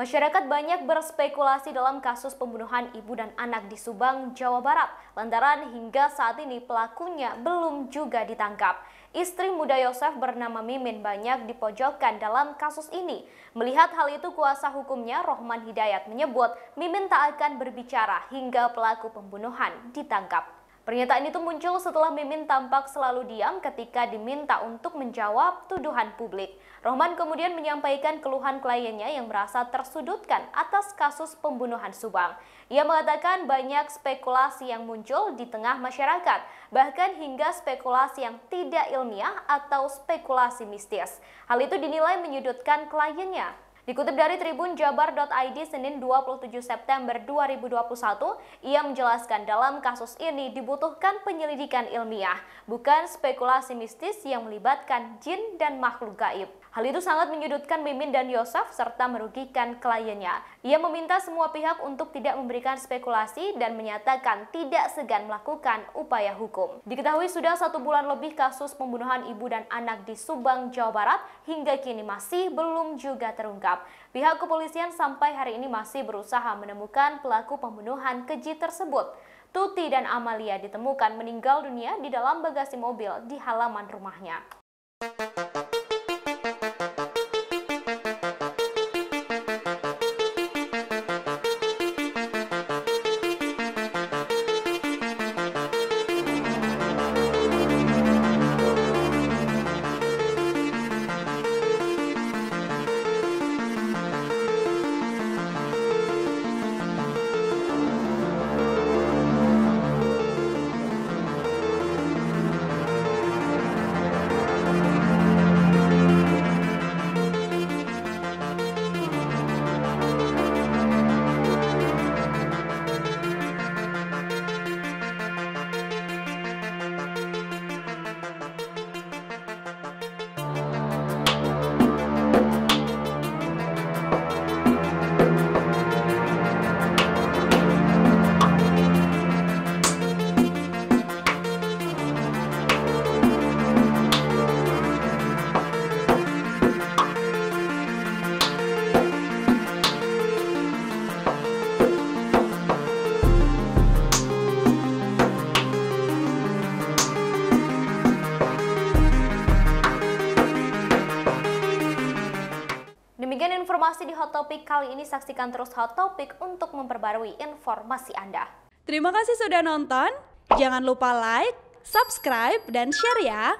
Masyarakat banyak berspekulasi dalam kasus pembunuhan ibu dan anak di Subang, Jawa Barat, lantaran hingga saat ini pelakunya belum juga ditangkap. Istri muda Yosef bernama Mimin banyak dipojokkan dalam kasus ini. Melihat hal itu, kuasa hukumnya Rohman Hidayat menyebut Mimin tak akan berbicara hingga pelaku pembunuhan ditangkap. Pernyataan itu muncul setelah Mimin tampak selalu diam ketika diminta untuk menjawab tuduhan publik. Rohman kemudian menyampaikan keluhan kliennya yang merasa tersudutkan atas kasus pembunuhan Subang. Ia mengatakan banyak spekulasi yang muncul di tengah masyarakat, bahkan hingga spekulasi yang tidak ilmiah atau spekulasi mistis. Hal itu dinilai menyudutkan kliennya. Dikutip dari Tribun Jabar.id Senin 27 September 2021, ia menjelaskan dalam kasus ini dibutuhkan penyelidikan ilmiah, bukan spekulasi mistis yang melibatkan jin dan makhluk gaib. Hal itu sangat menyudutkan Mimin dan Yosef serta merugikan kliennya. Ia meminta semua pihak untuk tidak memberikan spekulasi dan menyatakan tidak segan melakukan upaya hukum. Diketahui sudah satu bulan lebih kasus pembunuhan ibu dan anak di Subang, Jawa Barat hingga kini masih belum juga Pihak kepolisian sampai hari ini masih berusaha menemukan pelaku pembunuhan keji tersebut. Tuti dan Amalia ditemukan meninggal dunia di dalam bagasi mobil di halaman rumahnya. Demikian informasi di Hot Topic kali ini. Saksikan terus Hot Topic untuk memperbarui informasi Anda. Terima kasih sudah nonton. Jangan lupa like, subscribe, dan share ya.